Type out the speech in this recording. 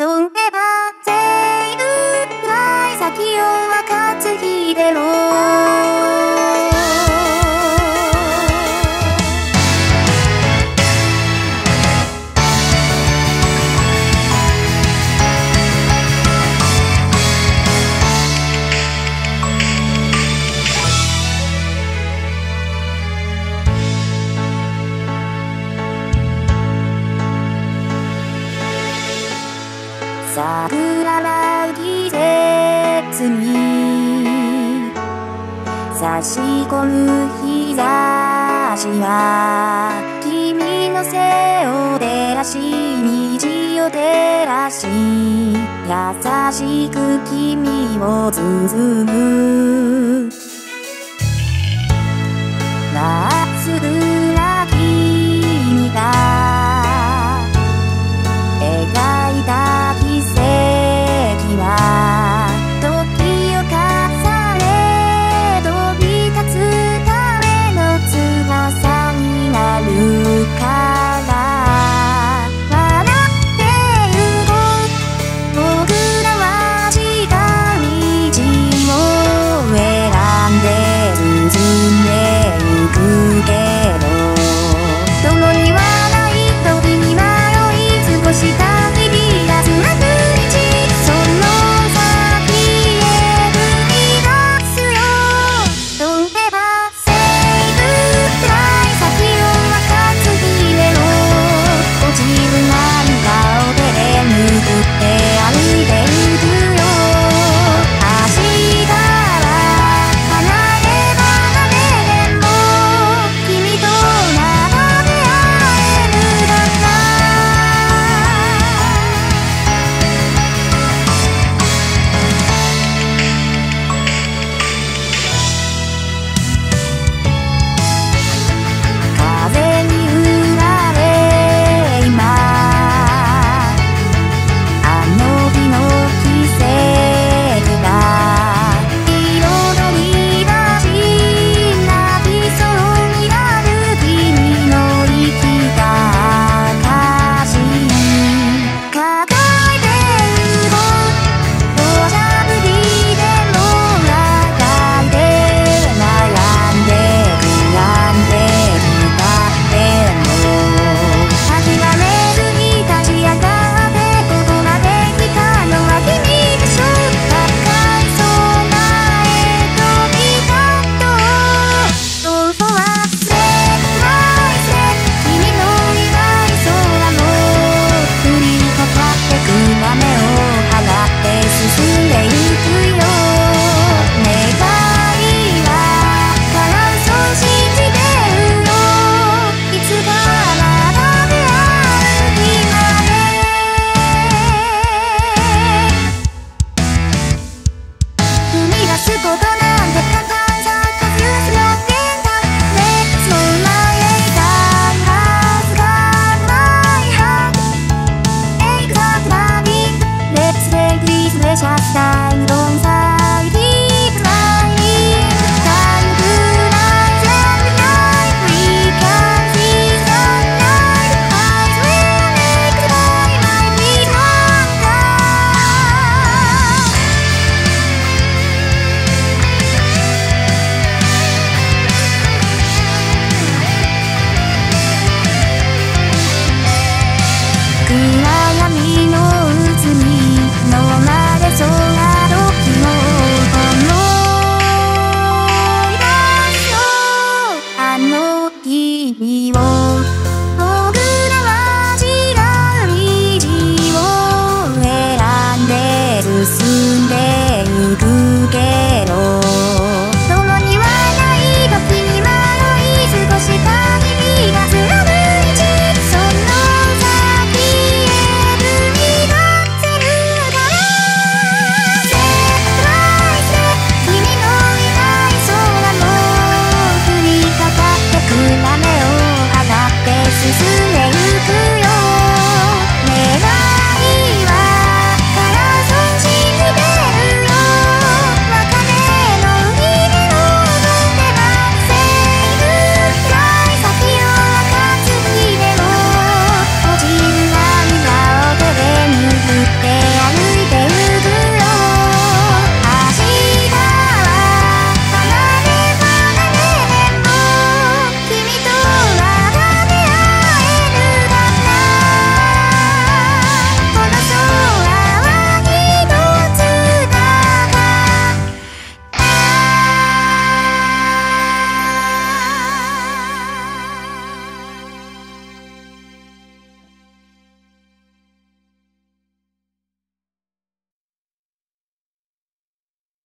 tương 桜の季節に差し込む日差しは君の背を照らし虹を照らし優しく君を包む que